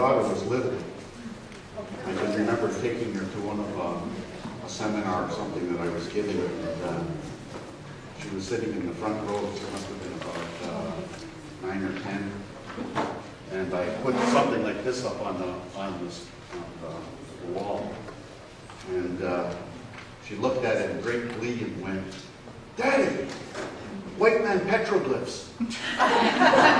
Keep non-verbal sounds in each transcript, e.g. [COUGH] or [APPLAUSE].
daughter was living. I can remember taking her to one of um, a seminar or something that I was giving, and uh, she was sitting in the front row. She must have been about uh, nine or ten, and I put something like this up on the on on the wall, and uh, she looked at it in great glee and went, "Daddy, white man petroglyphs." [LAUGHS]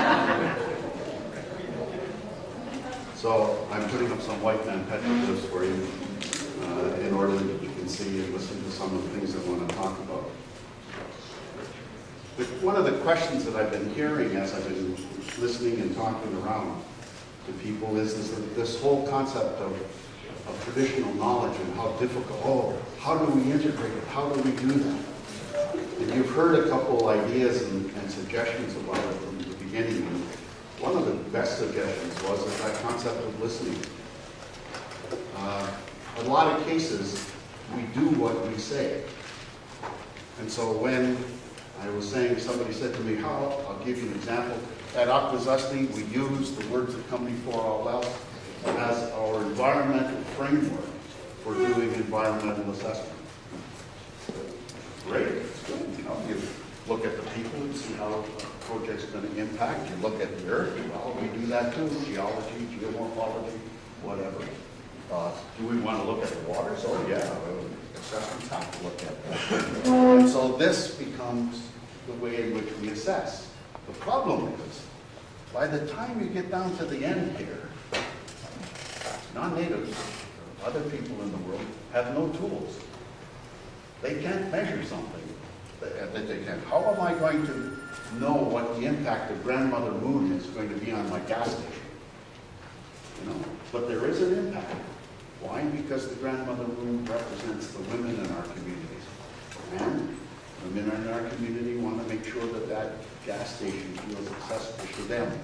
So I'm putting up some white man petroglyphs for you uh, in order that you can see and listen to some of the things I want to talk about. But one of the questions that I've been hearing as I've been listening and talking around to people is, is this whole concept of, of traditional knowledge and how difficult, oh, how do we integrate it? How do we do that? And you've heard a couple ideas and, and suggestions about it from the beginning. One of the best suggestions was that concept of listening. Uh, a lot of cases, we do what we say. And so when I was saying, somebody said to me, how, I'll give you an example. At Akwesasne, we use the words that come before all else as our environmental framework for doing environmental assessment. Great, it's good, you know, you look at the people and see how project's gonna impact, you look at the earth, well, we do that too, geology, geomorphology, whatever. Uh, do we wanna look at the waters? Oh, yeah, assessments have to look at that. And so this becomes the way in which we assess. The problem is, by the time you get down to the end here, non-natives, other people in the world, have no tools. They can't measure something that they can. How am I going to know what the impact of grandmother moon is going to be on my gas station? You know, but there is an impact. Why? Because the grandmother moon represents the women in our communities. And women in our community want to make sure that that gas station feels accessible to them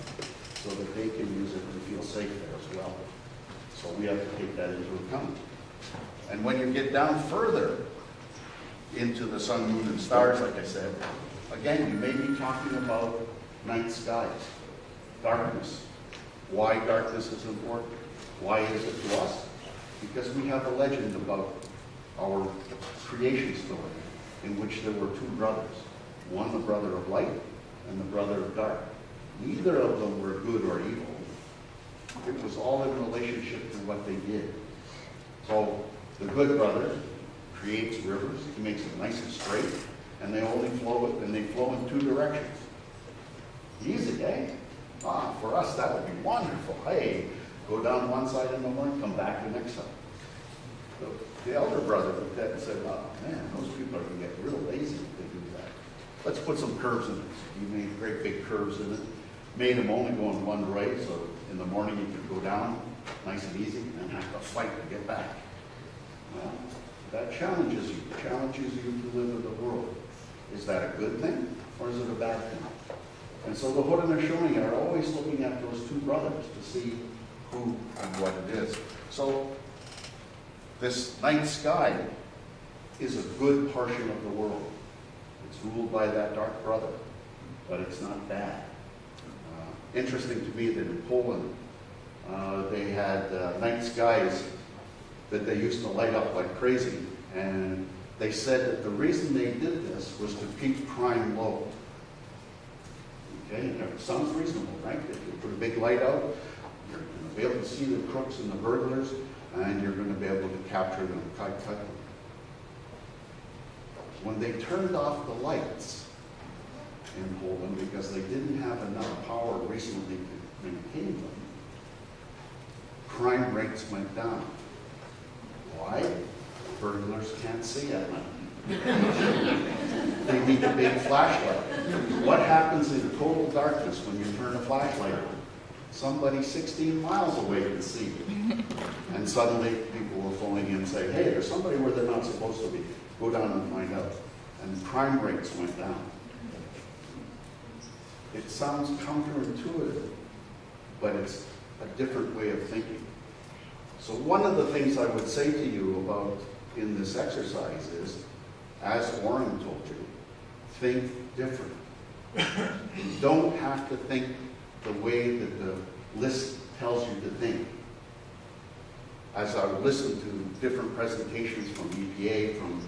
so that they can use it and feel safe there as well. So we have to take that into account. And when you get down further into the sun, moon, and stars, like I said, again, you may be talking about night skies, darkness. Why darkness is important? Why is it to us? Because we have a legend about our creation story in which there were two brothers, one the brother of light and the brother of dark. Neither of them were good or evil. It was all in relationship to what they did. So the good brother creates rivers, he makes them nice and straight, and they only flow, and they flow in two directions. Easy, eh? Ah, for us, that would be wonderful. Hey, go down one side in the morning, come back the next side. The, the elder brother looked at it and said, oh, man, those people are going to get real lazy if they do that. Let's put some curves in it. So he made great big curves in it, made them only go in one way, so in the morning you could go down nice and easy and have to fight to get back. Well, that challenges you, challenges you to live in the world. Is that a good thing or is it a bad thing? And so the are showing you are always looking at those two brothers to see who and what it is. So this night sky is a good portion of the world. It's ruled by that dark brother, but it's not bad. Uh, interesting to me that in Poland, uh, they had uh, night skies that they used to light up like crazy, and they said that the reason they did this was to keep crime low. Okay, sounds reasonable, right? If you put a big light out, you're going to be able to see the crooks and the burglars, and you're going to be able to capture them, cut, cut them. When they turned off the lights in Poland because they didn't have enough power recently to maintain them, crime rates went down. Why? Burglars can't see at night. they need a big flashlight. What happens in total darkness when you turn a flashlight on? Somebody 16 miles away can see you. And suddenly people will phone in and say, hey, there's somebody where they're not supposed to be. Go down and find out. And crime rates went down. It sounds counterintuitive, but it's a different way of thinking. So one of the things I would say to you about in this exercise is, as Warren told you, think different. you don't have to think the way that the list tells you to think. As I listened to different presentations from EPA, from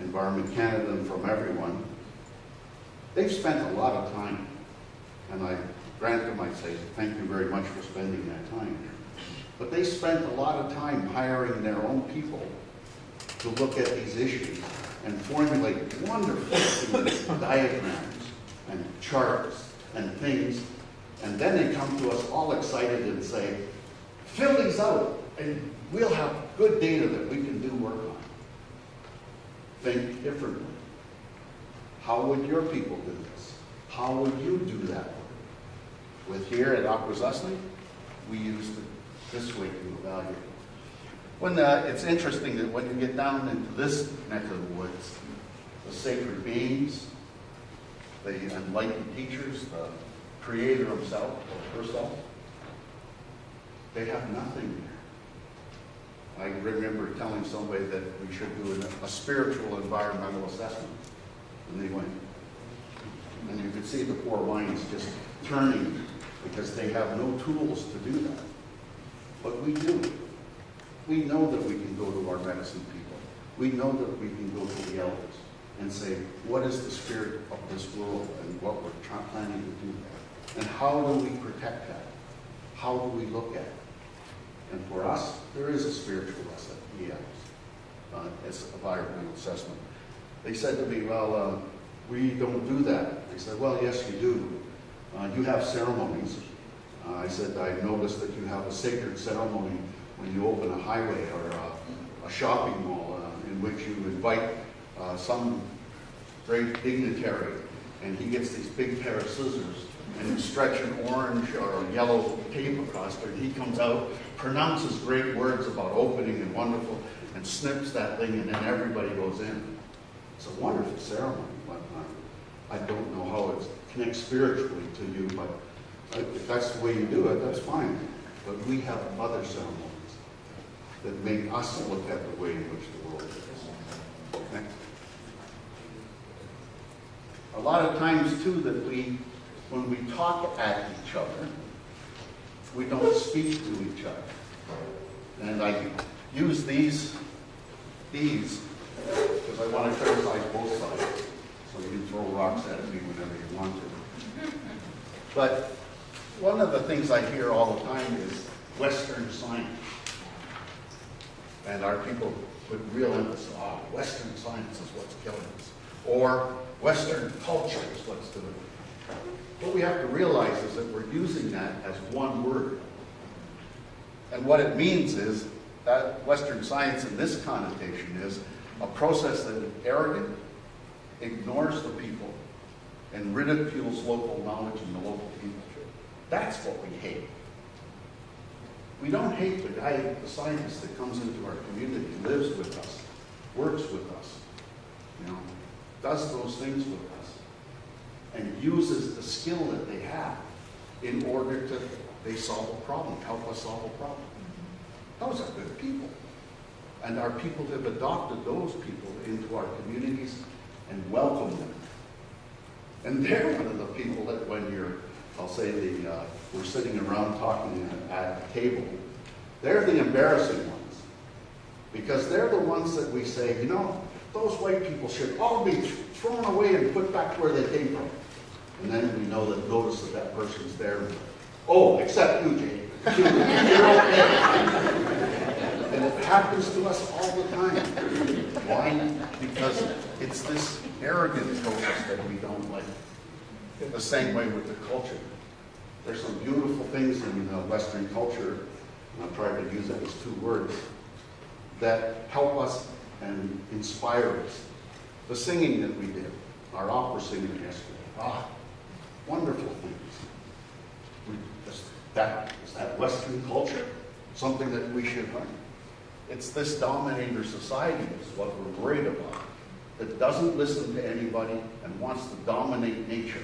Environment Canada, and from everyone, they've spent a lot of time, and I grant them, I say, thank you very much for spending that time. But they spent a lot of time hiring their own people to look at these issues and formulate wonderful [COUGHS] diagrams and charts and things. And then they come to us all excited and say, fill these out and we'll have good data that we can do work on. Think differently. How would your people do this? How would you do that work? With here at Akwesasne, we use it this way to evaluate. When uh, it's interesting that when you get down into this neck of the woods, the sacred beings, the enlightened teachers, the creator himself or herself, they have nothing there. I remember telling somebody that we should do an, a spiritual environmental assessment. And they went, and you could see the poor minds just turning because they have no tools to do that. But we do. We know that we can go to our medicine people. We know that we can go to the elders and say, what is the spirit of this world and what we're planning to do there? And how do we protect that? How do we look at it? And for us, there is a spiritual lesson, yes. Uh, it's a environmental assessment. They said to me, well, uh, we don't do that. They said, well, yes, you do. Uh, you have ceremonies. Uh, I said, I noticed that you have a sacred ceremony when you open a highway or a, a shopping mall uh, in which you invite uh, some great dignitary and he gets these big pair of scissors and stretch an orange or a yellow tape across it. He comes out, pronounces great words about opening and wonderful, and snips that thing, and then everybody goes in. It's a wonderful ceremony, but uh, I don't know how it connects spiritually to you, but if that's the way you do it, that's fine. But we have other ceremonies that make us look at the way in which the world is. A lot of times, too, that we, when we talk at each other, we don't speak to each other. And I use these, these, because I want to criticize both sides. So you can throw rocks at me whenever you want to. But one of the things I hear all the time is Western science. And our people put real emphasis on Western science is what's killing us. Or Western culture is what's doing it. What we have to realize is that we're using that as one word. And what it means is that Western science in this connotation is a process that is arrogant, ignores the people, and ridicules local knowledge and the local people. That's what we hate. We don't hate the guy, the scientist that comes into our community, lives with us, works with us, you know, does those things with us, and uses the skill that they have in order to they solve a problem, help us solve a problem. Those are good people. And our people have adopted those people into our communities and welcomed them. And they're one of the people that when you're, I'll say the, uh, we're sitting around talking at a table, they're the embarrassing ones. Because they're the ones that we say, you know, those white people should all be thrown away and put back where they came from. And then we know that notice that that person's there. Oh, except you, okay. And it happens to us all the time. Why? Because it's this arrogant process that we don't like. The same way with the culture. There's some beautiful things in uh, Western culture, and I'm trying to use it as two words, that help us and inspire us. The singing that we did, our opera singing yesterday, ah, wonderful things. We, is, that, is that Western culture something that we should learn? It's this dominator society is what we're worried about, that doesn't listen to anybody and wants to dominate nature.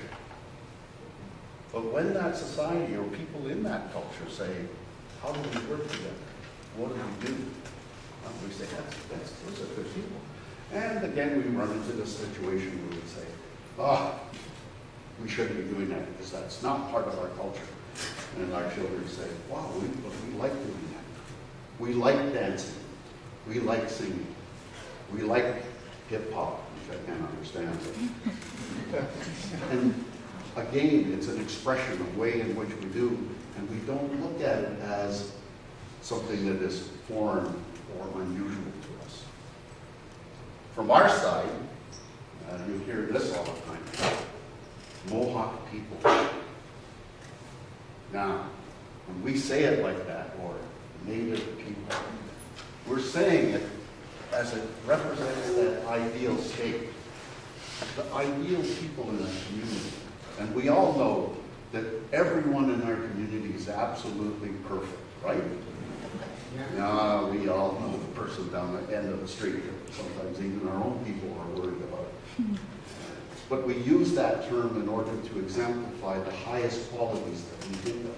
But when that society or people in that culture say, how do we work together? What do we do? Well, we say, that's, that's, those are good people. And again, we run into this situation where we say, oh, we shouldn't be doing that because that's not part of our culture. And our children say, wow, we, but we like doing that. We like dancing. We like singing. We like hip hop, which I can't understand. [LAUGHS] but- And again, it's an expression, a way in which we do, and we don't look at it as something that is foreign or unusual to us. From our side, uh, you hear this all the time, Mohawk people. Now, when we say it like that, or Native people, we're saying it as it represents that ideal state, the ideal people in a community. And we all know that everyone in our community is absolutely perfect, right? Yeah, we all know the person down the end of the street, that sometimes even our own people are worried about. it. But we use that term in order to exemplify the highest qualities that we think of.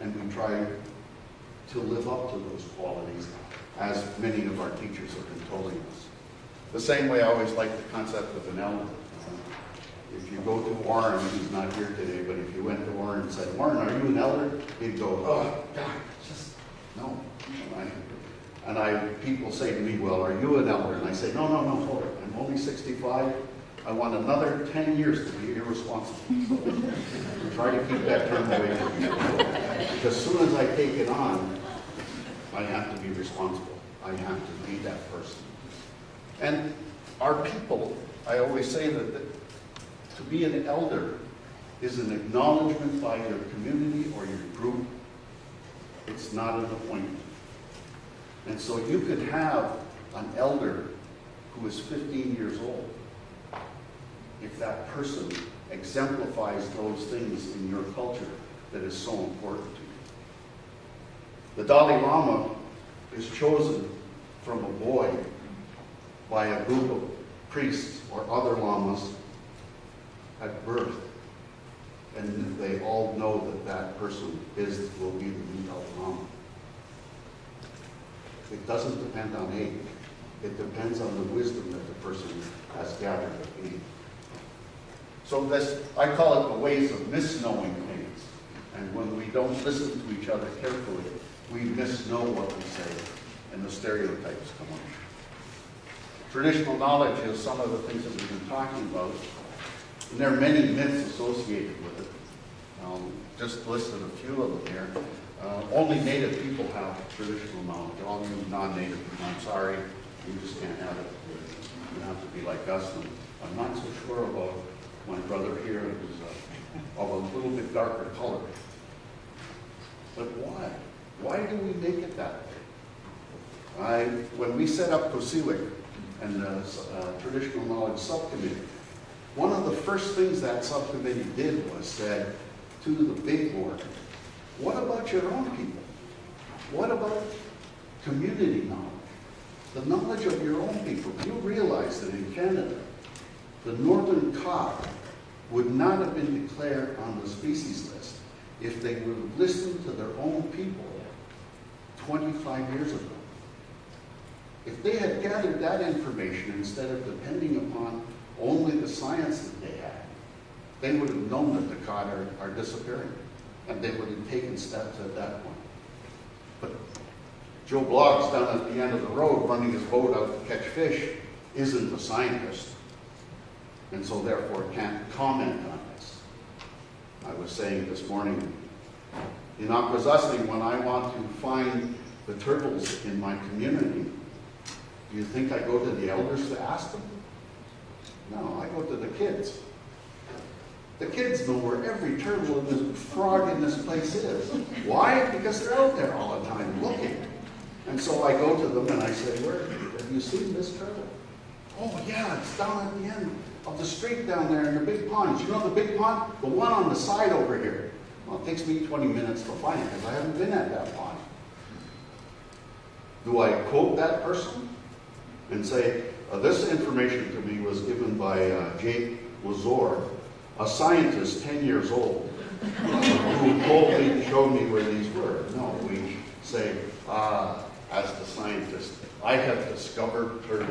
And we try to live up to those qualities, as many of our teachers have been telling us. The same way I always like the concept of an elder. If you go to Warren, he's not here today, but if you went to Warren and said, Warren, are you an elder? He'd go, oh, God, just, no. And I, and I, people say to me, well, are you an elder? And I say, no, no, no, hold it. I'm only 65. I want another 10 years to be irresponsible. So try to keep that term away from me. Because as soon as I take it on, I have to be responsible. I have to be that person. And our people, I always say that, that to be an elder is an acknowledgement by your community or your group. It's not an appointment. And so you could have an elder who is 15 years old if that person exemplifies those things in your culture that is so important to you. The Dalai Lama is chosen from a boy by a group of priests or other lamas at birth. And they all know that that person is, will be the new Dalai Lama. It doesn't depend on age. It depends on the wisdom that the person has gathered of age. So this, I call it the ways of misknowing things. And when we don't listen to each other carefully, we misknow what we say, and the stereotypes come up. Traditional knowledge is some of the things that we've been talking about. And there are many myths associated with it. Um, just listed a few of them here. Uh, only Native people have traditional knowledge. All you non-Native people, I'm sorry, you just can't have it. You have to be like us. And I'm not so sure about my brother here who's uh, of a little bit darker color. But why? Why do we make it that way? I, when we set up COSEWIC and the uh, Traditional Knowledge Subcommittee, one of the first things that subcommittee did was said to the big board, what about your own people? What about community knowledge? The knowledge of your own people. You realize that in Canada, the northern cod would not have been declared on the species list if they would have listened to their own people 25 years ago. If they had gathered that information instead of depending upon only the science that they had, they would have known that the cod are, are disappearing, and they would have taken steps at that point. But Joe Bloggs down at the end of the road running his boat out to catch fish isn't a scientist, and so therefore can't comment on this. I was saying this morning, in Akwesasne, when I want to find the turtles in my community, do you think I go to the elders to ask them? No, I go to the kids. The kids know where every turtle and this frog in this place is. Why? Because they're out there all the time looking. And so I go to them and I say, Where have you seen this turtle? Oh yeah, it's down at the end of the street down there in the big pond. You know the big pond? The one on the side over here. Well, it takes me 20 minutes to find it because I haven't been at that pond. Do I quote that person and say, uh, this information to me was given by uh, Jake Wazor, a scientist 10 years old, who told me, showed me where these were. No, we say, ah, as the scientist, I have discovered turtles.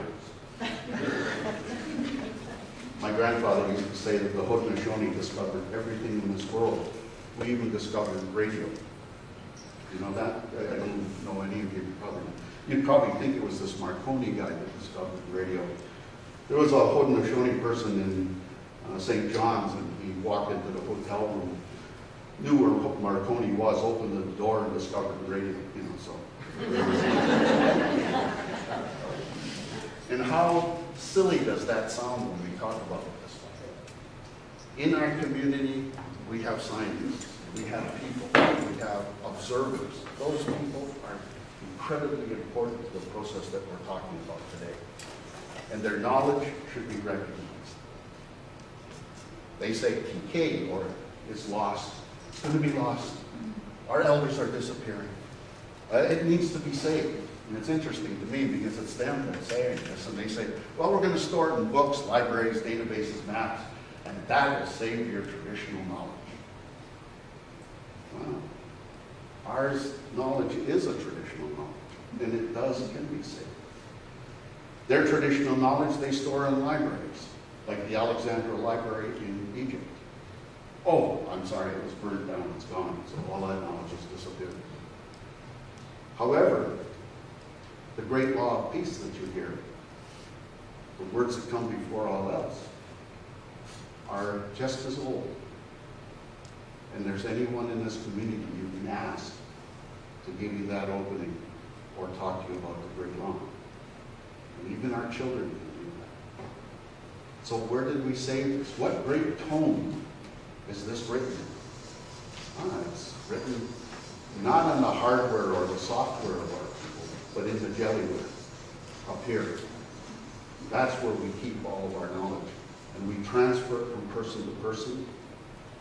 My grandfather used to say that the Haudenosaunee discovered everything in this world. We even discovered radio. You know that? I I don't know any of you probably, you'd probably think it was this Marconi guy that discovered the radio. There was a Haudenosaunee person in uh, St. John's, and he walked into the hotel room, knew where Marconi was, opened the door and discovered the radio, you know, so. [LAUGHS] And how silly does that sound when we talk about this? In our community, we have scientists, we have people, we have observers. Those people are incredibly important to the process that we're talking about today. And their knowledge should be recognized. They say PK or is lost. It's going to be lost. Our elders are disappearing. Uh, it needs to be saved. And it's interesting to me because it's them that's saying this, and they say, well, we're going to store it in books, libraries, databases, maps, and that will save your traditional knowledge. Wow. Ours knowledge is a traditional knowledge, and it does can be saved. Their traditional knowledge they store in libraries, like the Alexandria Library in Egypt. Oh, I'm sorry, it was burned down, it's gone, so all that knowledge has disappeared. However, the great law of peace that you hear, the words that come before all else, are just as old. And there's anyone in this community you can ask to give you that opening or talk to you about the great law. And even our children can do that. So where did we say this? What great tome is this written? Ah, it's written not on the hardware or the software of our people, but in the jellyware up here. That's where we keep all of our knowledge. And we transfer it from person to person,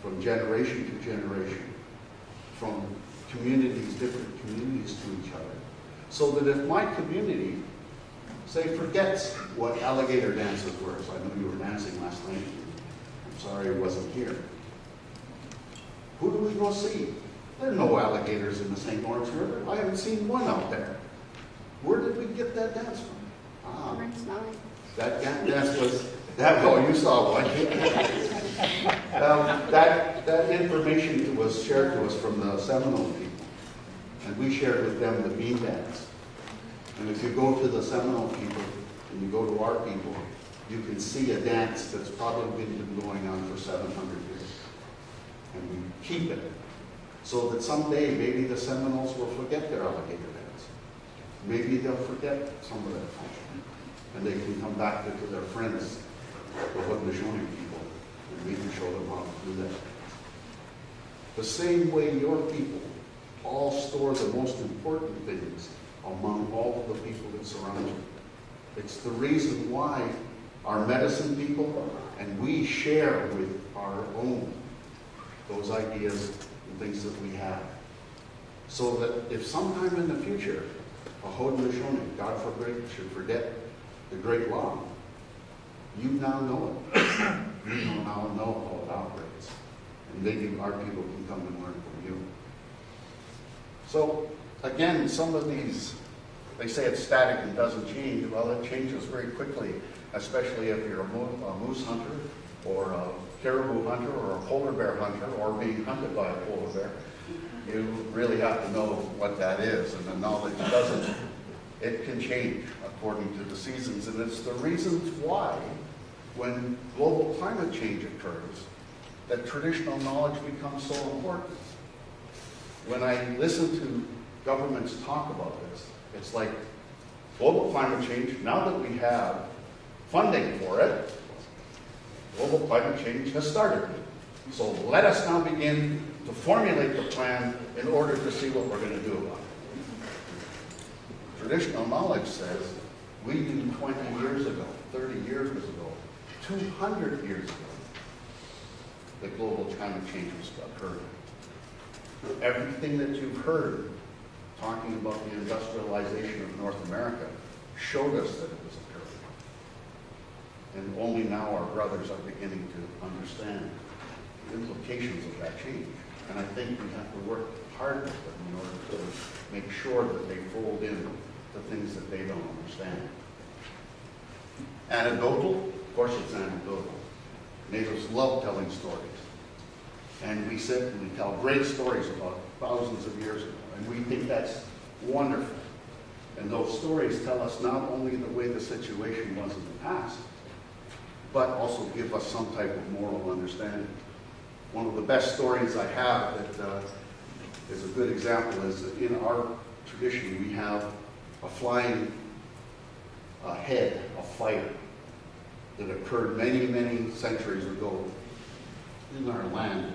from generation to generation, from communities, different communities to each other. So that if my community, say, forgets what alligator dances were, so I know you were dancing last night, I'm sorry I wasn't here. Who do we go see? There are no alligators in the St. Lawrence River. I haven't seen one out there. Where did we get that dance from? Ah, that dance was, that, oh, you saw one. [LAUGHS] Um, That, that information was shared to us from the Seminole people. And we shared with them the bean dance. And if you go to the Seminole people and you go to our people, you can see a dance that's probably been going on for 700 years. And we keep it so that someday maybe the Seminoles will forget their alligator dance. Maybe they'll forget some of that culture. And they can come back to to their friends, the Haudenosaunee people, and we can show them how to do that. The same way your people all store the most important things among all of the people that surround you. It's the reason why our medicine people and we share with our own those ideas and things that we have. So that if sometime in the future, a Haudenosaunee, God forbid, should forget the great law, you now know it. You now know how it operates. And maybe our people can come and learn from. So, again, some of these, they say it's static and doesn't change. Well, it changes very quickly, especially if you're a mo- a moose hunter or a caribou hunter or a polar bear hunter or being hunted by a polar bear. You really have to know what that is, and the knowledge doesn't, it can change according to the seasons. And it's the reasons why, when global climate change occurs, that traditional knowledge becomes so important. When I listen to governments talk about this, it's like global climate change, now that we have funding for it, global climate change has started. So let us now begin to formulate the plan in order to see what we're going to do about it. Traditional knowledge says we knew 20 years ago, 30 years ago, 200 years ago, that global climate change was occurring. Everything that you've heard talking about the industrialization of North America showed us that it was occurring. And only now our brothers are beginning to understand the implications of that change. And I think we have to work hard with them in order to make sure that they fold in the things that they don't understand. Anecdotal, of course it's anecdotal. Natives love telling stories. And we sit and we tell great stories about thousands of years ago, and we think that's wonderful. And those stories tell us not only the way the situation was in the past, but also give us some type of moral understanding. One of the best stories I have that uh, is a good example is that in our tradition we have a flying uh, head of fire that occurred many, many centuries ago in our land.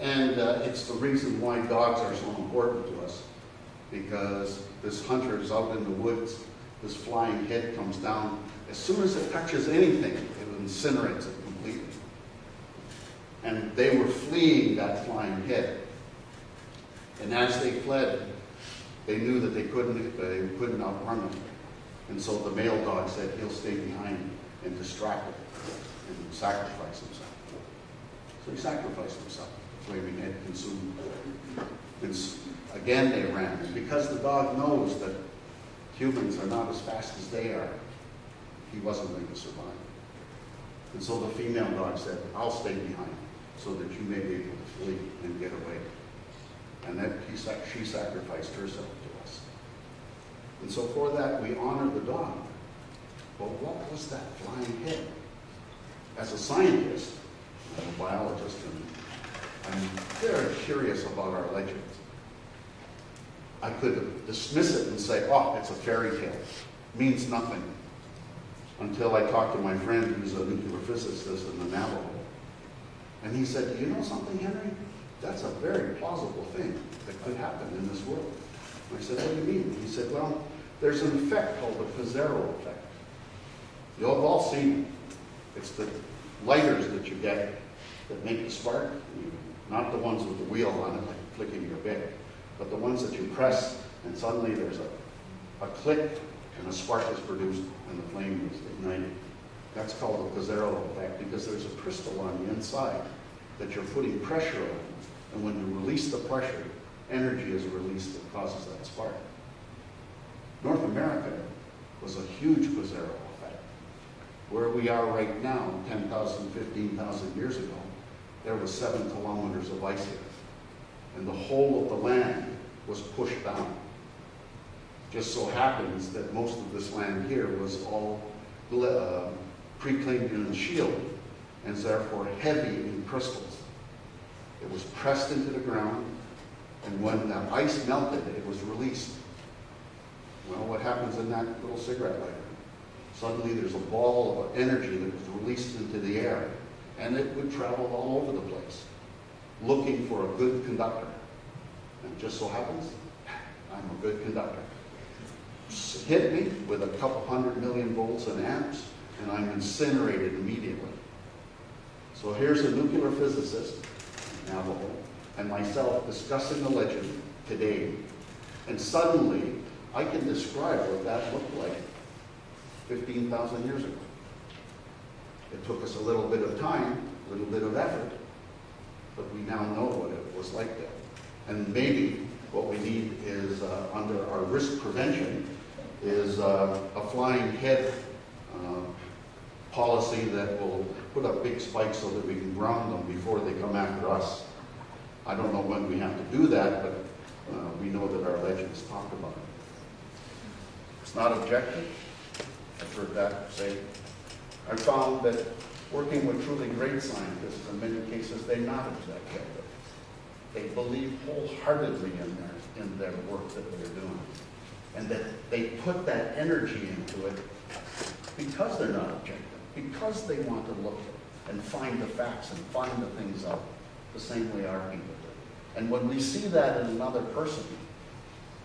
And uh, it's the reason why dogs are so important to us because this hunter is out in the woods, this flying head comes down. As soon as it touches anything, it incinerates it completely. And they were fleeing that flying head. And as they fled, they knew that they couldn't, they couldn't outrun it. And so the male dog said he'll stay behind and distract it and sacrifice himself. So he sacrificed himself. Flaming head consumed. And s- again they ran. And because the dog knows that humans are not as fast as they are, he wasn't going to survive. And so the female dog said, I'll stay behind so that you may be able to flee and get away. And that he, she sacrificed herself to us. And so for that, we honor the dog. But what was that flying head? As a scientist, a biologist, and Very curious about our legends. I could dismiss it and say, oh, it's a fairy tale. it Means nothing. Until I talked to my friend who's a nuclear physicist in the Navajo. And he said, do you know something, Henry? That's a very plausible thing that could happen in this world. I said, what do you mean? He said, well, there's an effect called the piezo effect. You've all seen it. It's the lighters that you get that make the spark, not the ones with the wheel on it, like flicking your bit, but the ones that you press and suddenly there's a, a click and a spark is produced and the flame is ignited. That's called the piezo effect because there's a crystal on the inside that you're putting pressure on. And when you release the pressure, energy is released that causes that spark. North America was a huge piezo effect. Where we are right now, 10,000, 15,000 years ago, there was seven kilometers of ice here. And the whole of the land was pushed down. Just so happens that most of this land here was all uh, precambrian shield, and therefore heavy in crystals. It was pressed into the ground, and when the ice melted, it was released. Well, what happens in that little cigarette lighter? Suddenly there's a ball of energy that was released into the air, and it would travel all over the place, looking for a good conductor. And just so happens, I'm a good conductor. Hit me with a couple hundred million volts and amps, and I'm incinerated immediately. So here's a nuclear physicist, Navajo, and myself discussing the legend today, and suddenly I can describe what that looked like 15,000 years ago. It took us a little bit of time, a little bit of effort, but we now know what it was like then. And maybe what we need is, uh, under our risk prevention, is uh, a flying head uh, policy that will put up big spikes so that we can ground them before they come after us. I don't know when we have to do that, but uh, we know that our legends talk about it. It's not objective. I've heard that say. I found that working with truly great scientists, in many cases, they're not objective. They believe wholeheartedly in their, in their work that they're doing. And that they put that energy into it because they're not objective, because they want to look and find the facts and find the things out the same way our people do. And when we see that in another person,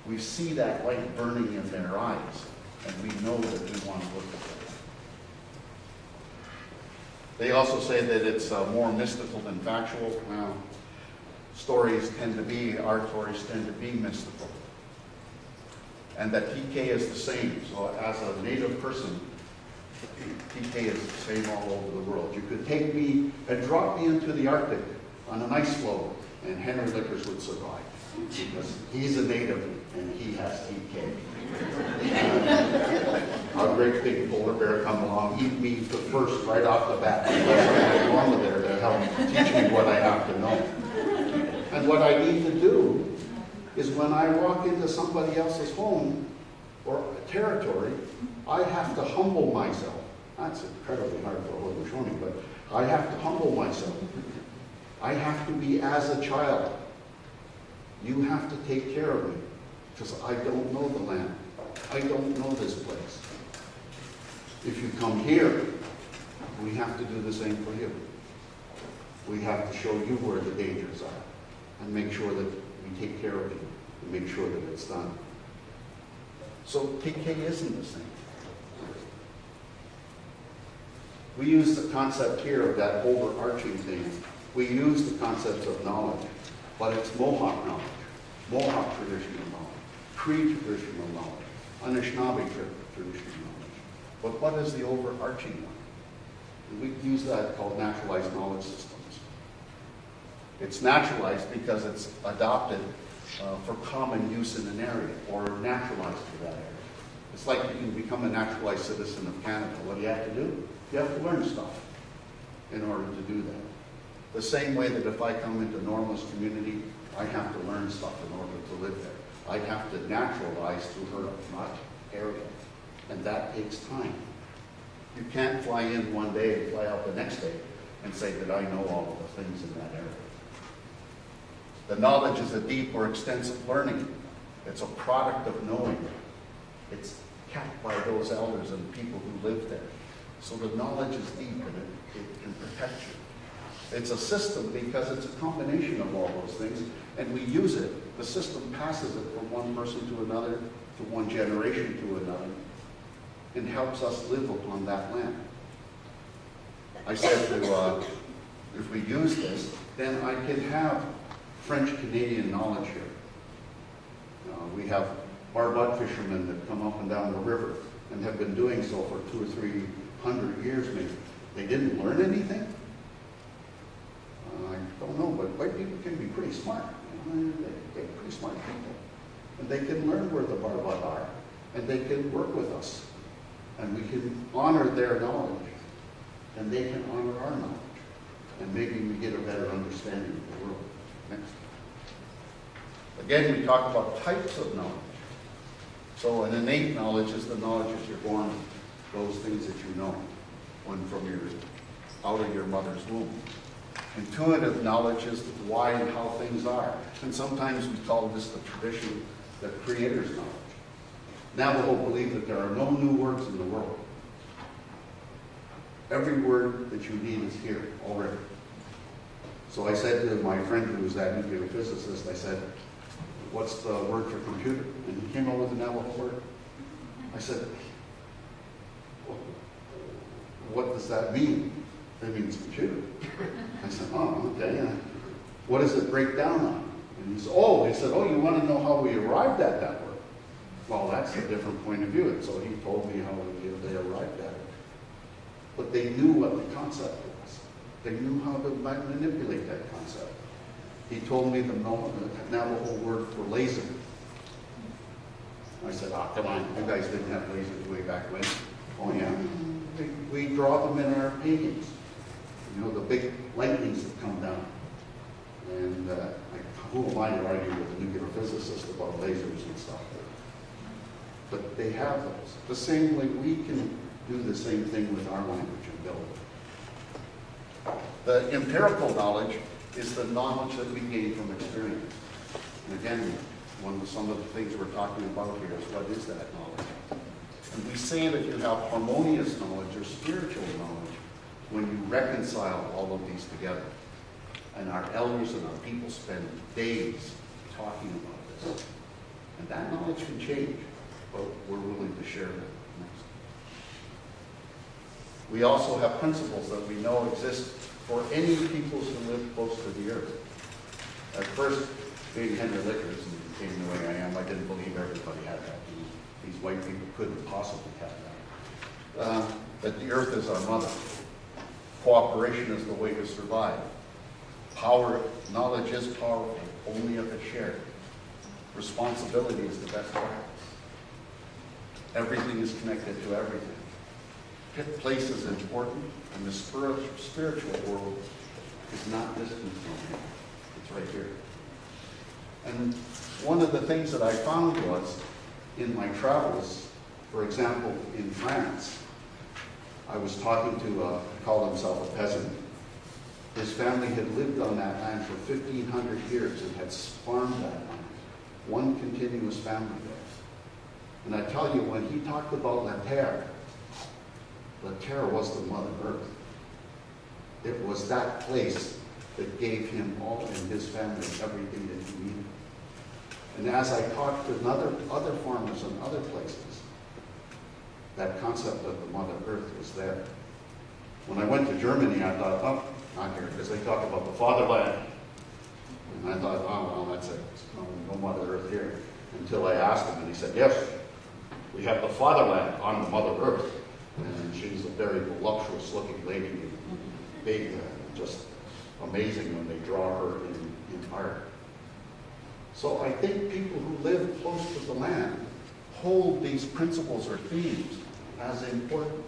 we see that light burning in their eyes, and we know that we want to look at that. They also say that it's uh, more mystical than factual. Well, stories tend to be, our stories tend to be mystical. And that TK is the same. So as a native person, TK is the same all over the world. You could take me and drop me into the Arctic on an ice floe, and Henry Lickers would survive. Because he's a native and he has TK. A great big polar bear come along, eat me the first right off the bat. There's Norma there to help teach me what I have to know. And what I need to do is when I walk into somebody else's home or territory, I have to humble myself. That's incredibly hard for a Haudenosaunee, but I have to humble myself. I have to be as a child. You have to take care of me because I don't know the land. I don't know this place. If you come here, we have to do the same for you. We have to show you where the dangers are and make sure that we take care of you and make sure that it's done. So TK isn't the same. We use the concept here of that overarching thing. We use the concepts of knowledge, but it's Mohawk knowledge, Mohawk traditional knowledge, Cree-traditional knowledge, Anishinaabe traditional knowledge. But what is the overarching one? And we use that called naturalized knowledge systems. It's naturalized because it's adopted uh, for common use in an area or naturalized to that area. It's like you can become a naturalized citizen of Canada. What do you have to do? You have to learn stuff in order to do that. The same way that if I come into Norma's community, I have to learn stuff in order to live there. I have to naturalize to her not area. And that takes time. You can't fly in one day and fly out the next day and say that I know all of the things in that area. The knowledge is a deep or extensive learning. It's a product of knowing. It's kept by those elders and people who live there. So the knowledge is deep and it, it can protect you. It's a system because it's a combination of all those things, and we use it. The system passes it from one person to another, to one generation to another, and helps us live upon that land. I said to, uh, if we use this, then I can have French-Canadian knowledge here. Uh, we have barbotte fishermen that come up and down the river and have been doing so for two or three hundred years maybe. They didn't learn anything? Uh, I don't know, but white people can be pretty smart. You know, pretty smart people. And they can learn where the barbotte are, and they can work with us. And we can honor their knowledge, and they can honor our knowledge. And maybe we get a better understanding of the world. Next. Again, we talk about types of knowledge. So an innate knowledge is the knowledge that you're born with, those things that you know when from your, out of your mother's womb. Intuitive knowledge is why and how things are. And sometimes we call this the tradition, the creator's knowledge. Navajo believe that there are no new words in the world. Every word that you need is here already. So I said to my friend who was that nuclear physicist, I said, what's the word for computer? And he came up with a Navajo word. I said, what does that mean? It means computer. I said, oh, okay. What does it break down on? And he said, oh, he said, oh, you want to know how we arrived at that word? Well, that's a different point of view. And so he told me how they arrived at it. But they knew what the concept was. They knew how to manipulate that concept. He told me the Navajo word for laser. I said, oh, come on, you guys didn't have lasers way back when. Oh, yeah. Mm-hmm. We, we draw them in our paintings. You know, the big lightnings that come down. And uh, who am I to argue with a nuclear physicist about lasers and stuff? But they have those. The same way we can do the same thing with our language and build it. The empirical knowledge is the knowledge that we gain from experience. And again, one of some of the things we're talking about here is what is that knowledge? And we say that you have harmonious knowledge or spiritual knowledge when you reconcile all of these together. And our elders and our people spend days talking about this. And that knowledge can change, but we're willing to share that next. We also have principles that we know exist for any peoples who live close to the earth. At first, being Henry Lickers and being the way I am, I didn't believe everybody had that. These, white people couldn't possibly have that. Uh, that the earth is our mother. Cooperation is the way to survive. Power, knowledge is powerful only if it's shared. Responsibility is the best practice. Everything is connected to everything. Place is important, and the spiritual, world is not distant from here. It's right here. And one of the things that I found was in my travels, for example, in France, I was talking to uh, a, called himself a peasant. His family had lived on that land for 1,500 years and had farmed that land. One continuous family there. And I tell you, when he talked about La Terre, La Terre was the Mother Earth. It was that place that gave him all and his family everything that he needed. And as I talked to other, other farmers in other places, that concept of the Mother Earth was there. When I went to Germany, I thought, oh, not here, because they talk about the fatherland. And I thought, oh, well, that's it. No, no Mother Earth here. Until I asked him, and he said, yes, we have the fatherland on the Mother Earth. And she's a very voluptuous looking lady, big, uh, just amazing when they draw her in, in art. So I think people who live close to the land hold these principles or themes as important.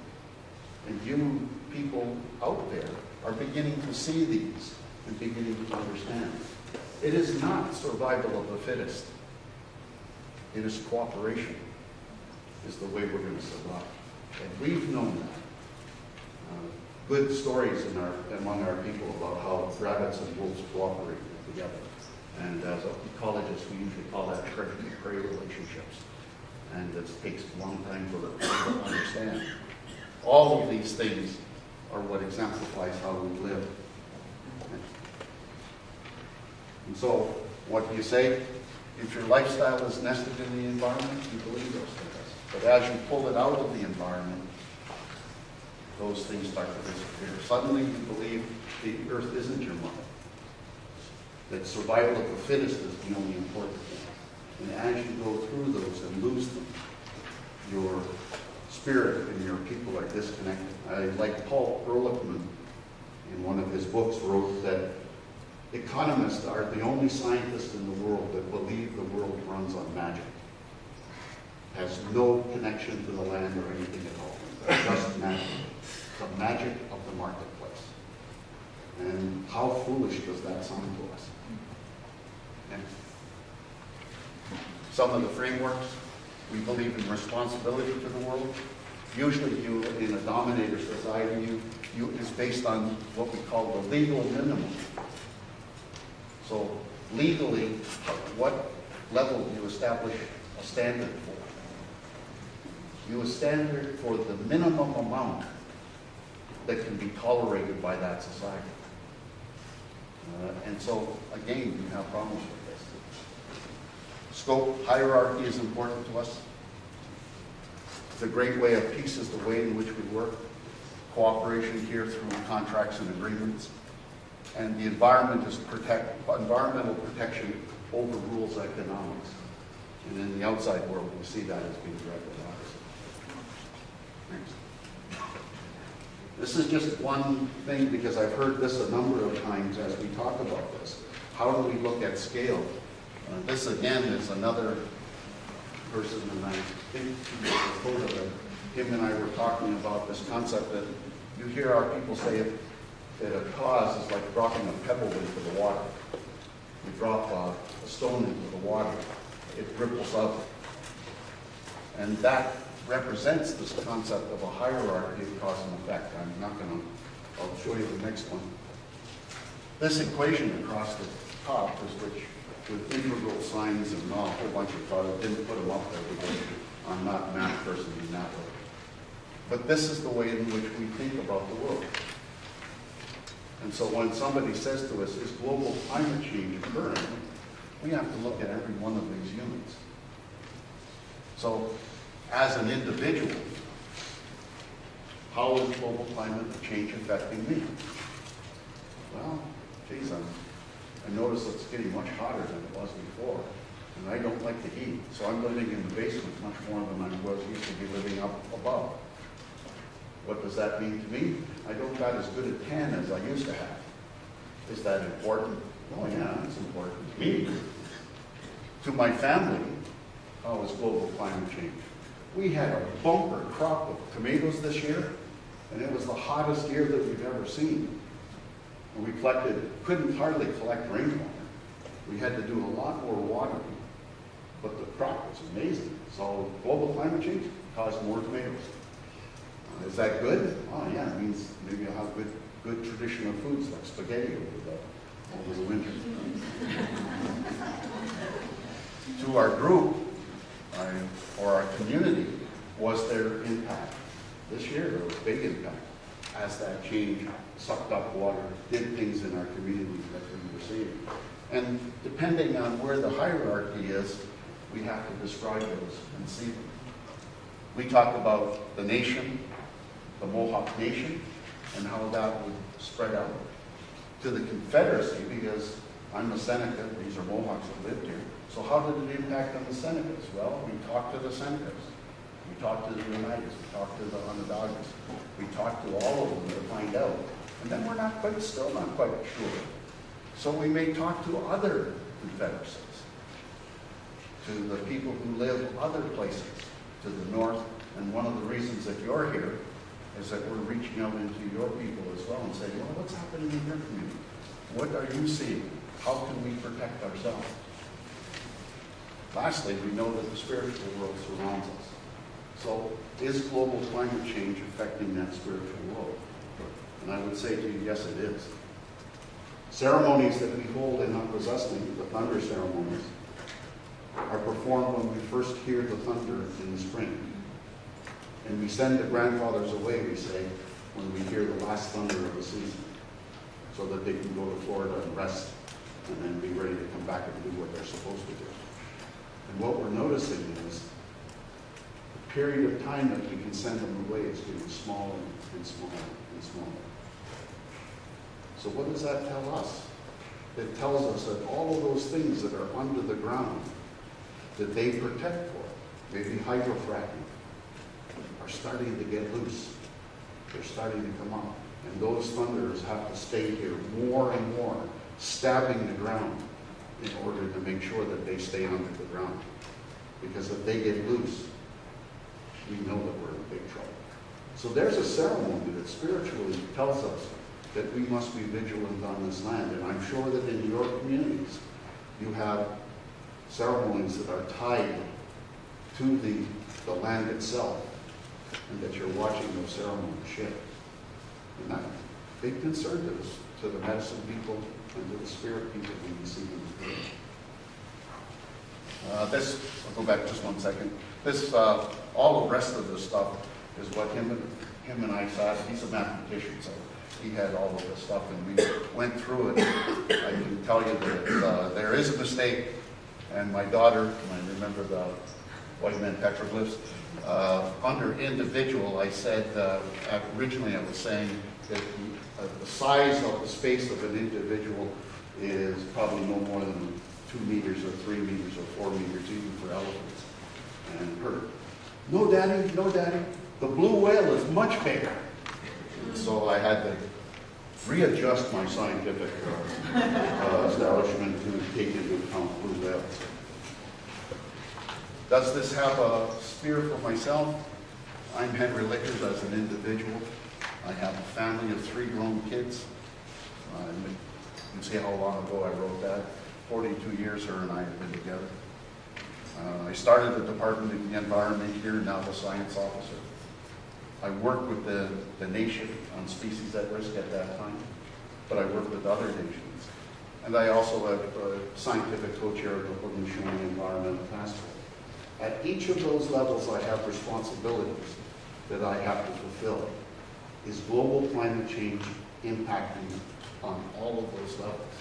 And you people out there are beginning to see these and beginning to understand. It is not survival of the fittest. It is cooperation is the way we're going to survive. And we've known that. Uh, good stories in our, among our people about how rabbits and wolves cooperate together. And as ecologists, we usually call that [LAUGHS] predator-prey relationships. And it takes a long time for people to understand. All of these things are what exemplifies how we live. And so, what do you say? If your lifestyle is nested in the environment, you believe those things. But as you pull it out of the environment, those things start to disappear. Suddenly you believe the earth isn't your mother. That survival of the fittest is the only important thing. And as you go through those and lose them, your spirit and your people are disconnected. I like Paul Ehrlichman in one of his books wrote that economists are the only scientists in the world that believe the world runs on magic has no connection to the land or anything at all. Just magic. The magic of the marketplace. And how foolish does that sound to us? Some of the frameworks, we believe in responsibility to the world. Usually you, in a dominator society, you, you is based on what we call the legal minimum. So legally, what level do you establish a standard for? you a standard for the minimum amount that can be tolerated by that society. Uh, and so, again, you have problems with. Scope hierarchy is important to us. The great way of peace is the way in which we work. Cooperation here through contracts and agreements. And the environment is protect, environmental protection overrules economics. And in the outside world, we see that as being directly This is just one thing because I've heard this a number of times as we talk about this. How do we look at scale? This again is another person, and I think a photo him and I were talking about this concept that you hear our people say it, that a cause is like dropping a pebble into the water. You drop a, a stone into the water, it ripples up. And that represents this concept of a hierarchy of cause and effect. I'm not going to, I'll show you the next one. This equation across the top is which with integral signs and a whole bunch of thought. didn't put them up there because I'm not a math person in that way. But this is the way in which we think about the world. And so when somebody says to us, is global climate change occurring? We have to look at every one of these humans. So as an individual, how is global climate change affecting me? Well, geez, I'm, I notice it's getting much hotter than it was before, and I don't like the heat, so I'm living in the basement much more than I was used to be living up above. What does that mean to me? I don't got as good a tan as I used to have. Is that important? Oh, yeah, it's important to me. To my family, how is global climate change? We had a bumper crop of tomatoes this year, and it was the hottest year that we've ever seen. We collected, couldn't hardly collect rainwater. We had to do a lot more watering, but the crop was amazing. So global climate change caused more tomatoes. Uh, Is that good? Oh, yeah, it means maybe I'll have good, good traditional foods like spaghetti over the, over the winter. [LAUGHS] To our group, or our community, was their impact? This year, there was big impact as that change sucked up water, did things in our community that we were seeing. And depending on where the hierarchy is, we have to describe those and see them. We talked about the nation, the Mohawk Nation, and how that would spread out to the Confederacy, because I'm a Seneca, these are Mohawks that lived here. So how did it impact on the Senecas? Well, we talked to the Senecas, we talked to the Oneidas, we talked to the Onondagas, we talked to all of them to find out. And then we're not quite, still not quite sure. So we may talk to other confederacies, to the people who live other places, to the north. And one of the reasons that you're here is that we're reaching out into your people as well and saying, well, what's happening in your community? What are you seeing? How can we protect ourselves? Lastly, we know that the spiritual world surrounds us. So is global climate change affecting that spiritual world? And I would say to you, yes, it is. Ceremonies that we hold in Akwesasne, the thunder ceremonies, are performed when we first hear the thunder in the spring. And we send the grandfathers away, we say, when we hear the last thunder of the season, so that they can go to Florida and rest, and then be ready to come back and do what they're supposed to do. And what we're noticing is the period of time that we can send them away is getting smaller and smaller and smaller. So what does that tell us? It tells us that all of those things that are under the ground that they protect for, maybe hydrofracking, are starting to get loose. They're starting to come up. And those thunders have to stay here more and more, stabbing the ground in order to make sure that they stay under the ground. Because if they get loose, we know that we're in big trouble. So there's a ceremony that spiritually tells us that we must be vigilant on this land. And I'm sure that in your communities, you have ceremonies that are tied to the, the land itself, and that you're watching those ceremonies shift. And that big concern to us, to the medicine people and to the spirit people when we see them. Uh, this, I'll go back just one second. This, uh, all the rest of this stuff is what him and, him and I sat, he's a mathematician, so he had all of this stuff, and we went through it. I can tell you that, uh, there is a mistake, and my daughter, I remember the white man petroglyphs, uh, under individual, I said, uh, originally I was saying that the, uh, the size of the space of an individual is probably no more than two meters or three meters or four meters even for elephants. And her, no daddy, no daddy, the blue whale is much bigger. So I had to readjust my scientific uh, uh, establishment to take into account blue whales. Does this have a sphere for myself? I'm Henry Lickers as an individual. I have a family of three grown kids. Uh, You can see how long ago I wrote that. 42 years her and I have been together. Uh, I started the Department of the Environment here, now the science officer. I worked with the, the nation on species at risk at that time, but I worked with other nations. And I also have uh, scientific co-chair of the Haudenosaunee Environmental Task Force. At each of those levels, I have responsibilities that I have to fulfill. Is global climate change impacting on all of those levels?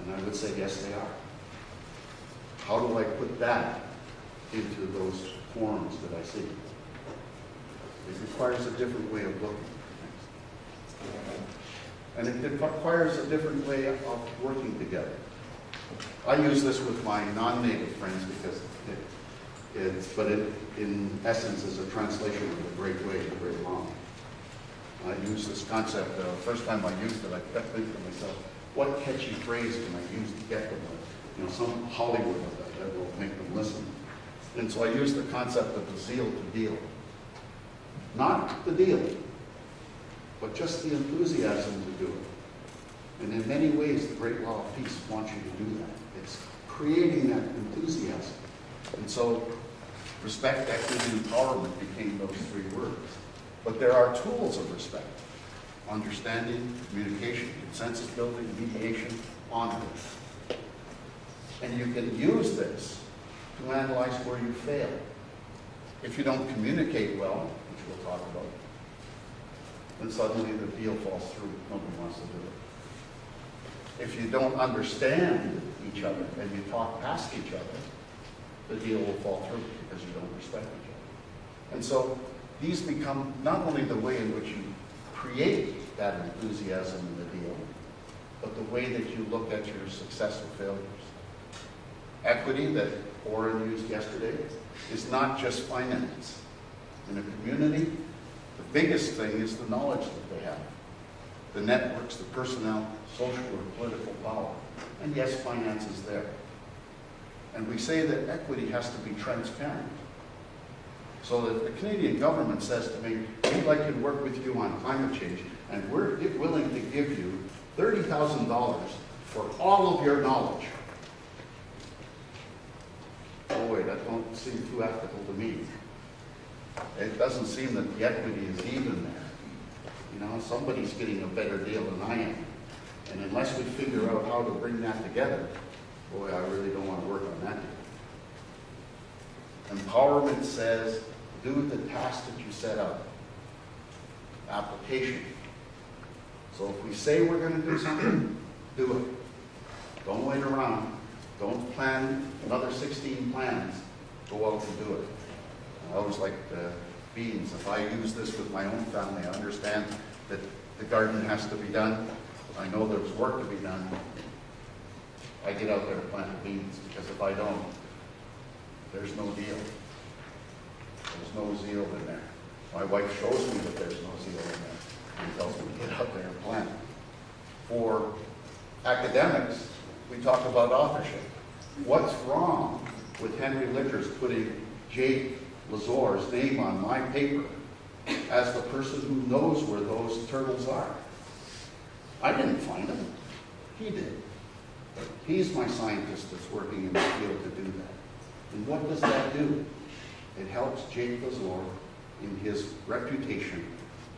And I would say, yes, they are. How do I put that into those forms that I see? It requires a different way of looking at things. And it requires a different way of working together. I use this with my non-native friends because it, it's, but it, in essence, is a translation of the Great Way, the Great Law. I use this concept, uh, first time I used it, I kept thinking to myself, what catchy phrase can I use to get them, you know, some Hollywood that, that will make them listen. And so I used the concept of the zeal to deal. Not the deal, but just the enthusiasm to do it. And in many ways, the great law of peace wants you to do that. It's creating that enthusiasm. And so respect, equity, and empowerment became those three words. But there are tools of respect. Understanding, communication, consensus building, mediation, honor. And you can use this to analyze where you fail. If you don't communicate well, we'll talk about, And suddenly the deal falls through. Nobody wants to do it. If you don't understand each other and you talk past each other, the deal will fall through because you don't respect each other. And so these become not only the way in which you create that enthusiasm in the deal, but the way that you look at your success or failures. Equity that Orrin used yesterday is not just finance. In a community, the biggest thing is the knowledge that they have. The networks, the personnel, social or political power. And yes, finance is there. And we say that equity has to be transparent. So that the Canadian government says to me, we'd like to work with you on climate change, and we're willing to give you $30,000 for all of your knowledge. Oh, Boy, that don't seem too ethical to me. It doesn't seem that the equity is even there. You know, somebody's getting a better deal than I am. And unless we figure out how to bring that together, boy, I really don't want to work on that deal. Empowerment says, do the task that you set out. Application. So if we say we're going to do something, do it. Don't wait around. Don't plan another 16 plans. Go out and do it. I always like the beans. If I use this with my own family, I understand that the garden has to be done. I know there's work to be done. I get out there to plant the beans because if I don't, there's no deal. There's no zeal in there. My wife shows me that there's no zeal in there and tells me to get out there and plant. For academics, we talk about authorship. What's wrong with Henry Lickers putting Jake Lazor's name on my paper as the person who knows where those turtles are? I didn't find them. He did. He's my scientist that's working in the field to do that. And what does that do? It helps Jake Lazor in his reputation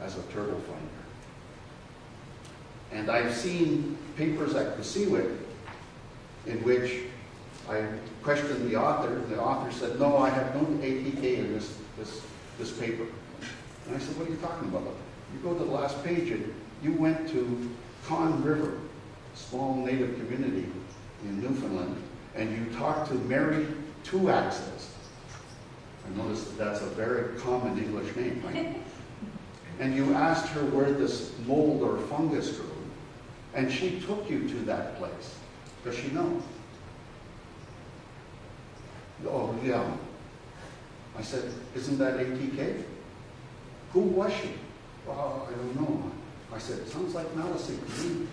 as a turtle finder. And I've seen papers at Kasiwik in which I questioned the author, and the author said, no, I have no ATK in this, this, this paper. And I said, what are you talking about? You go to the last page and you went to Conne River, small native community in Newfoundland, and you talked to Mary Two Axes. I noticed that that's a very common English name, right? [LAUGHS] and you asked her where this mold or fungus grew, and she took you to that place. Does she know? Oh, yeah. I said, isn't that ATK? Who was she? I don't know. I said, sounds like Maliseet to me.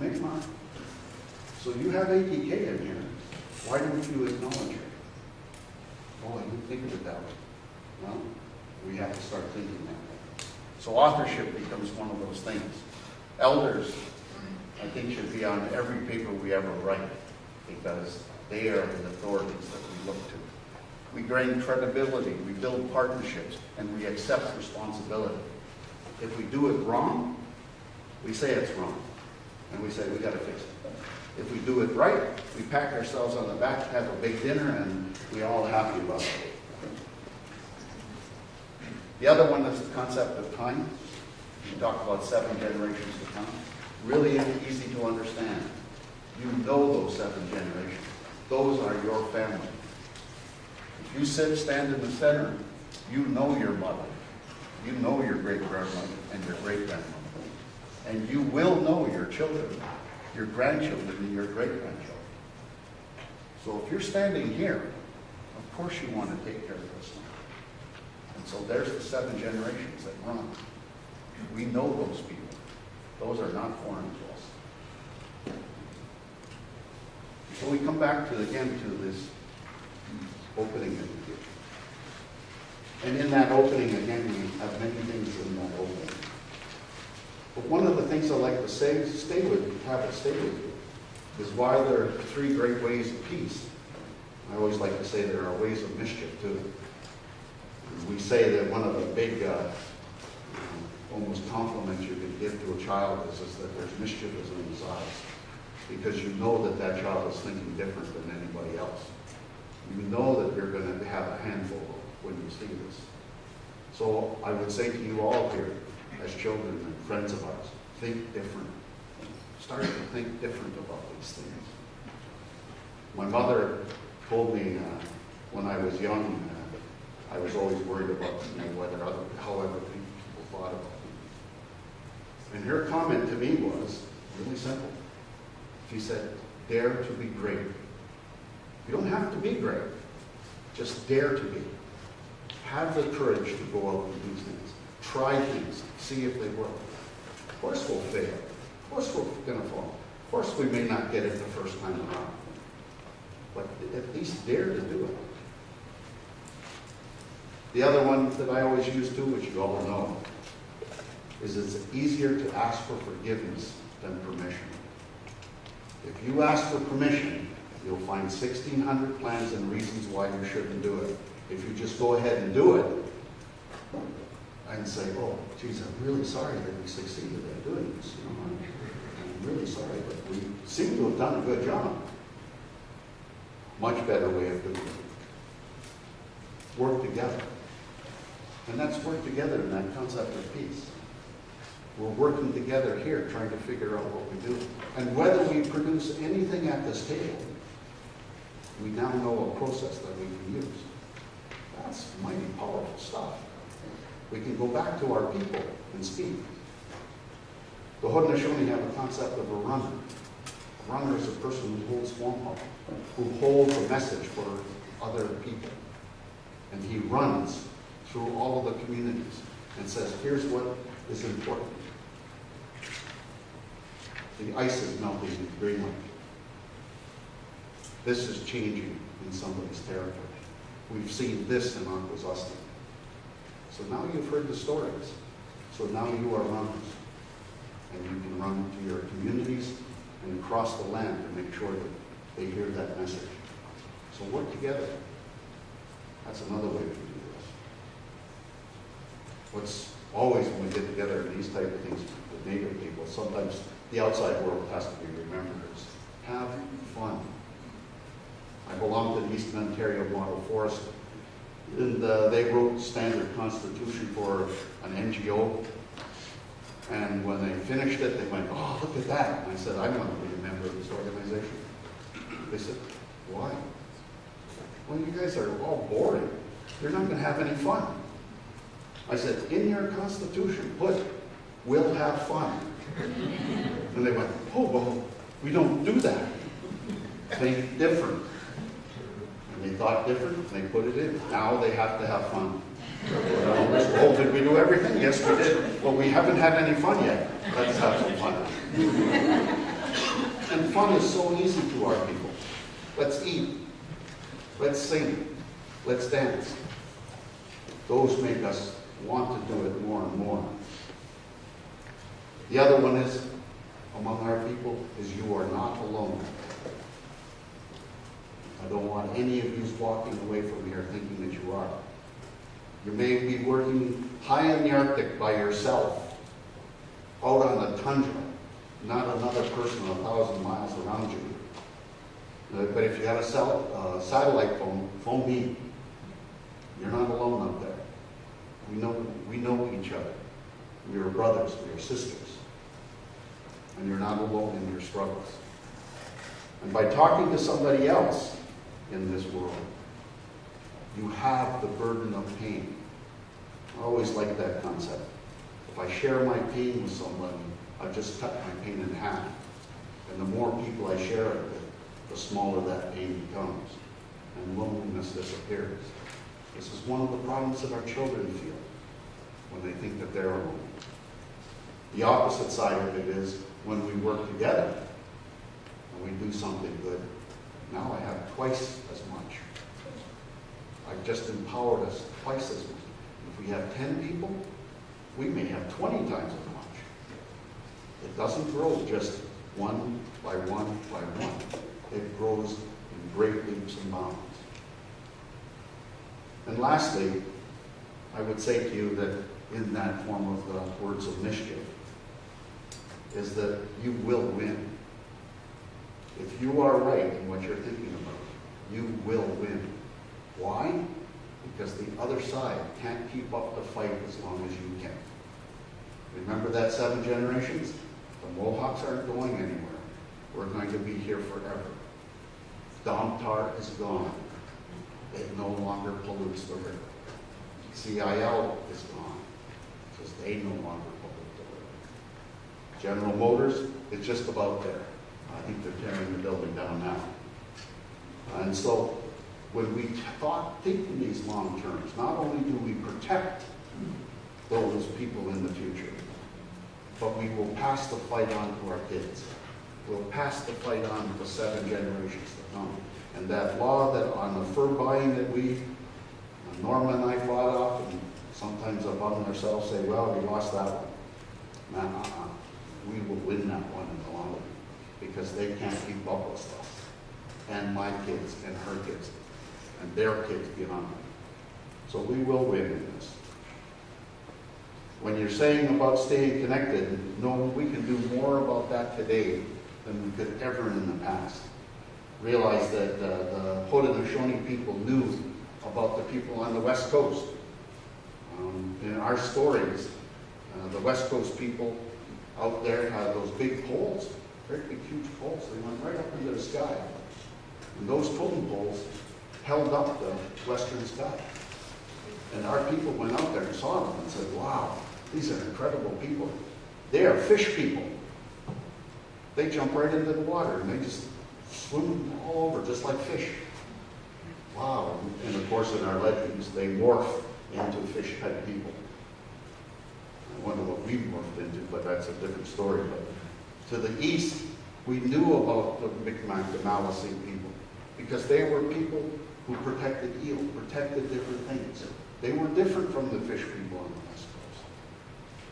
Maybe not. So you have ATK in here. Why don't you acknowledge her? Oh, I didn't think of it that way. Well, we have to start thinking that way. So authorship becomes one of those things. Elders, I think, should be on every paper we ever write because they are the authorities that we look to. We gain credibility, we build partnerships, and we accept responsibility. If we do it wrong, we say it's wrong, and we say we got to fix it. If we do it right, we pat ourselves on the back, have a big dinner, and we all happy about it. The other one is the concept of time. We talk about seven generations to come. Really easy to understand. You know those seven generations. Those are your family. If you sit, stand in the center, you know your mother. You know your great-grandmother and your great-grandmother. And you will know your children, your grandchildren, and your great-grandchildren. So if you're standing here, of course you want to take care of this one. And so there's the seven generations that run. We know those people. Those are not foreign to us. So we come back to, again, to this opening that we. And in that opening, again, we have many things in that opening. But one of the things I like to say, stay with, have it stay with you, is why there are three great ways of peace. I always like to say there are ways of mischief too. We say that one of the big, uh, almost compliments you can give to a child is, is that there's mischief in his eyes. Because you know that that child is thinking different than anybody else. You know that you're going to have a handful when you see this. So I would say to you all here, as children and friends of ours, think different. Start to think different about these things. My mother told me uh, when I was young, uh, I was always worried about you know, whether other, how other people thought about me. And her comment to me was really simple. She said, dare to be great. You don't have to be great. Just dare to be. Have the courage to go out and do things. Try things. See if they work. Of course we'll fail. Of course we're going to fall. Of course we may not get it the first time around. But at least dare to do it. The other one that I always use too, which you all know, is it's easier to ask for forgiveness than permission. If you ask for permission, you'll find 1,600 plans and reasons why you shouldn't do it. If you just go ahead and do it, and say, oh, geez, I'm really sorry that we succeeded at doing this. You know, I'm, really sorry, but we seem to have done a good job. Much better way of doing it. Work together. And that's work together in that concept of peace. We're working together here trying to figure out what we do. And whether we produce anything at this table, we now know a process that we can use. That's mighty powerful stuff. We can go back to our people and speak. The Haudenosaunee have a concept of a runner. A runner is a person who holds one who holds a message for other people. And he runs through all of the communities and says, here's what is important. The ice is melting in Greenland. This is changing in somebody's territory. We've seen this in Akwesasne. So now you've heard the stories. So now you are runners. And you can run to your communities and across the land to make sure that they hear that message. So work together. That's another way to do this. What's always when we get together in these type of things with Native people, sometimes the outside world has to be remembered have fun. I belong to the Eastern Ontario Model Forest, and uh, they wrote standard constitution for an NGO. And when they finished it, they went, oh, look at that. And I said, I want to be a member of this organization. They said, why? Well, you guys are all boring. You're not going to have any fun. I said, in your constitution, put, we'll have fun. And they went, oh, well, we don't do that. Think different. And they thought different, and they put it in. Now they have to have fun. Oh, did we do everything? Yes, we did. Well, we haven't had any fun yet. Let's have some fun. and fun is so easy to our people. Let's eat. Let's sing. Let's dance. Those make us want to do it more and more. The other one is, among our people, is you are not alone. I don't want any of you walking away from here thinking that you are. You may be working high in the Arctic by yourself, out on the tundra, not another person a thousand miles around you. Uh, but if you have a cell, uh, satellite phone, phone me. You're not alone up there. We know, we know each other. We are brothers, we are sisters. And you're not alone in your struggles. And by talking to somebody else in this world, you have the burden of pain. I always like that concept. If I share my pain with somebody, I've just cut my pain in half. And the more people I share it with, the smaller that pain becomes. And loneliness disappears. This is one of the problems that our children feel when they think that they're alone. The opposite side of it is when we work together and we do something good, now I have twice as much. I've just empowered us twice as much. If we have 10 people, we may have 20 times as much. It doesn't grow just one by one by one. It grows in great leaps and bounds. And lastly, I would say to you that in that form of the words of mischief, is that you will win. If you are right in what you're thinking about, you will win. Why? Because the other side can't keep up the fight as long as you can. Remember that seven generations? The Mohawks aren't going anywhere. We're going to be here forever. Domtar is gone. It no longer pollutes the river. CIL is gone because they no longer. General Motors is just about there. I think they're tearing the building down now. And so when we thought, think in these long terms, not only do we protect those people in the future, but we will pass the fight on to our kids. We'll pass the fight on to the seven generations to come. And that law that on the fur buying that we, Norma and I fought off, and sometimes among ourselves say, well, we lost that one. Uh-uh. We will win that one in the long run because they can't keep up with us. And my kids and her kids and their kids beyond them. So we will win in this. When you're saying about staying connected, no, we can do more about that today than we could ever in the past. Realize that uh, the Haudenosaunee people knew about the people on the West Coast. Um, in our stories, uh, the West Coast people out there had those big poles, great big huge poles. They went right up into the sky. And those totem poles held up the western sky. And our people went out there and saw them and said, wow, these are incredible people. They are fish people. They jump right into the water and they just swim all over just like fish. Wow. And of course, in our legends, they morph into fish type people. Wonder what we morphed into, but that's a different story. But to the east, we knew about the Mi'kmaq, the Maliseet people, because they were people who protected eel, protected different things. They were different from the fish people on the west coast.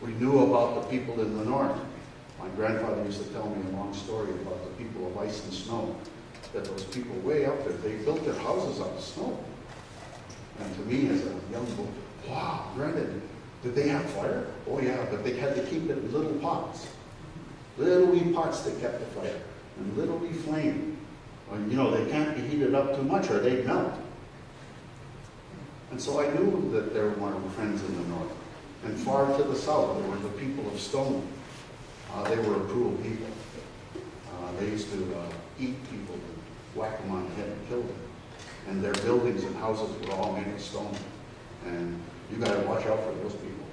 We knew about the people in the north. My grandfather used to tell me a long story about the people of ice and snow, that those people way up there, they built their houses out of snow. And to me, as a young boy, wow, granted, did they have fire? Oh yeah, but they had to keep it in little pots. Little wee pots that kept the fire, and little wee flame. And you know, they can't be heated up too much or they'd melt. And so I knew that there were friends in the north. And far to the south, there were the people of stone. Uh, they were a cruel people. Uh, they used to uh, eat people and whack them on the head and kill them. And their buildings and houses were all made of stone. And you got to watch out for those people.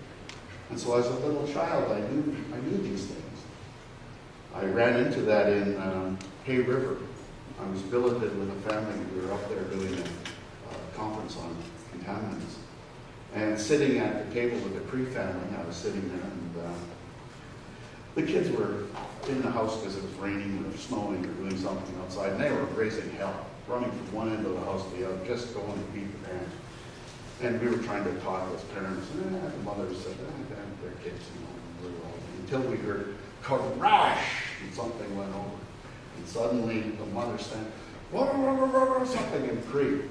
And so as a little child, I knew, I knew these things. I ran into that in um, Hay River. I was billeted with a family. We were up there doing a uh, conference on contaminants. And sitting at the table with the Cree family, I was sitting there, and uh, the kids were in the house because it was raining or snowing or doing something outside, and they were raising hell, running from one end of the house to the other, just going to beat the parents. And we were trying to talk as parents, and the mother said, eh, they're kids, you know, until we heard crash, and something went over. And suddenly the mother said, something in Cree.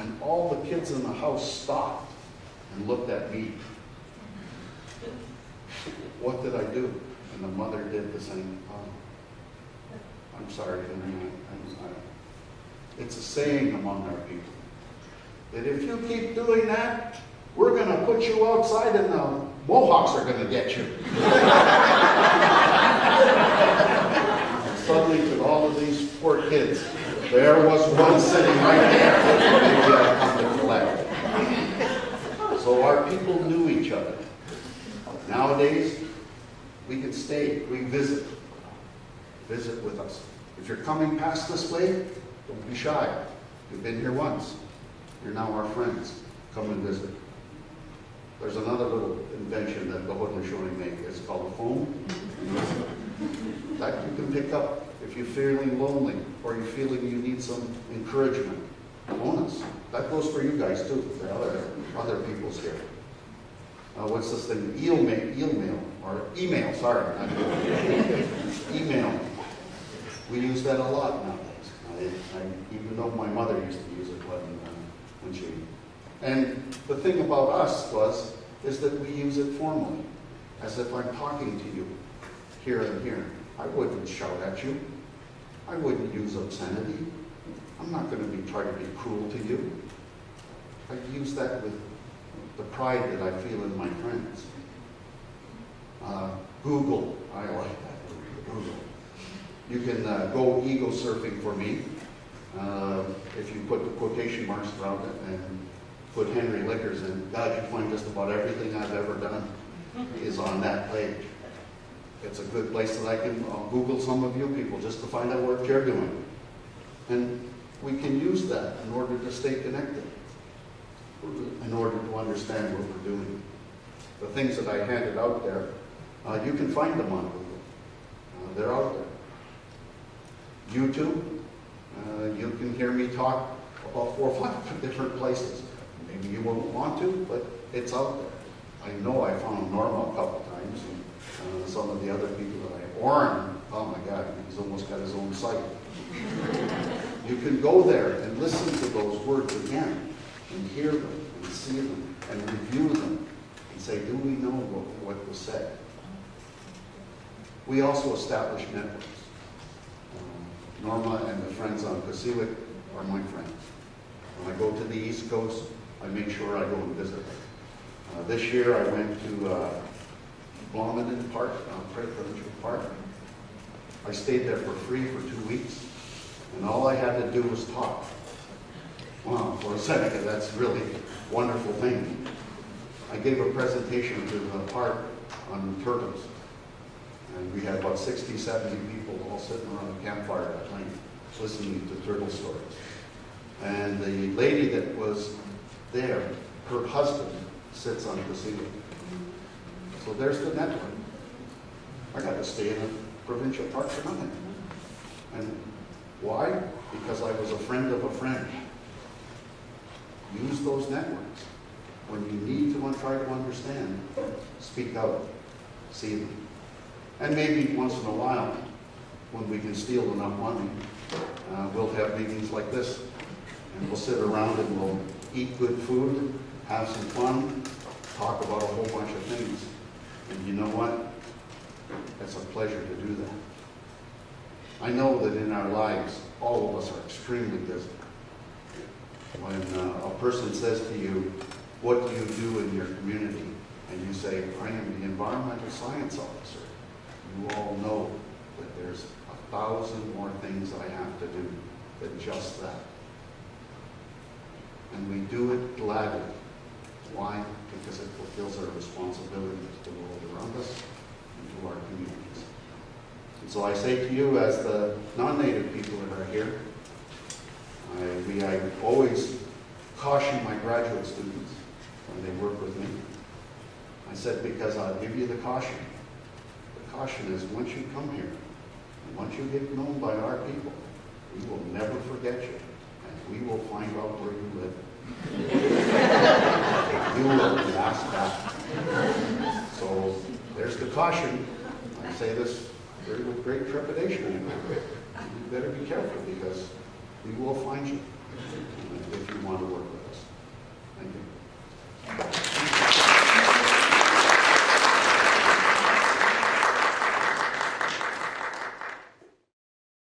And all the kids in the house stopped and looked at me. What did I do? And the mother did the same. Oh, I'm sorry, Henry. It's a saying among our people that if you keep doing that, we're going to put you outside and the Mohawks are going to get you. [LAUGHS] suddenly, to all of these poor kids, there was one sitting right there. So our people knew each other. Nowadays, we can stay, we visit. Visit with us. If you're coming past this way, don't be shy. You've been here once. You're now our friends. Come and visit. There's another little invention that the Haudenosaunee make, it's called a phone. That you can pick up if you're feeling lonely or you're feeling you need some encouragement. Bonus. That goes for you guys too, for other, other people's here. Uh, what's this thing? Email, email, or email, sorry. Email. We use that a lot nowadays. I, I, even though my mother used to use And the thing about us was, is that we use it formally, as if I'm talking to you here and here. I wouldn't shout at you. I wouldn't use obscenity. I'm not going to be trying to be cruel to you. I use that with the pride that I feel in my friends. Uh, Google, I like that word, Google. You can uh, go ego surfing for me uh, if you put the quotation marks around it and put Henry Lickers in. God, you find just about everything I've ever done is on that page. It's a good place that I can I'll Google some of you people just to find out what you're doing. And we can use that in order to stay connected, in order to understand what we're doing. The things that I handed out there, uh, you can find them on Google. Uh, they're out there. YouTube, uh, you can hear me talk about four or five [LAUGHS] different places. Maybe you won't want to, but it's out there. I know I found Norma a couple times, and uh, some of the other people that I, Orrin, oh my God, he's almost got his own site. [LAUGHS] You can go there and listen to those words again, and hear them, and see them, and review them, and say, do we know what, what was said? We also establish networks. Norma and the friends on Kasiwik are my friends. When I go to the East Coast, I make sure I go and visit them. Uh, this year I went to uh, Blomidon Park, uh, Provincial Park. I stayed there for free for two weeks, and all I had to do was talk. Wow, for a Seneca, that's really wonderful thing. I gave a presentation to the park on turtles. And we had about 60, 70 people all sitting around a campfire that night listening to turtle stories. And the lady that was there, her husband sits on the ceiling. So there's the network. I got to stay in a provincial park for nothing. And why? Because I was a friend of a friend. Use those networks. When you need to try to understand, speak out, see them. And maybe once in a while, when we can steal enough money, uh, we'll have meetings like this. And we'll sit around and we'll eat good food, have some fun, talk about a whole bunch of things. And you know what? It's a pleasure to do that. I know that in our lives, all of us are extremely busy. When uh, a person says to you, what do you do in your community? And you say, I am the environmental science officer. You all know that there's a thousand more things I have to do than just that. And we do it gladly. Why? Because it fulfills our responsibility to the world around us and to our communities. And so I say to you, as the non-native people that are here, I, we, I always caution my graduate students when they work with me. I said, because I'll give you the caution. Caution is once you come here, and once you get known by our people, we will never forget you, and we will find out where you live. [LAUGHS] you will be asked that. So there's the caution. I say this very with great trepidation. You better be careful because we will find you if you want to work with us.